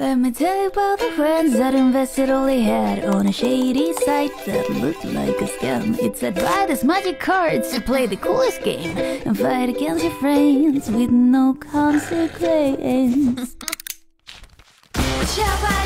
Let me tell you about the friends that invested all they had on a shady site that looked like a scam. It said buy this magic cards to play the coolest game and fight against your friends with no consequence.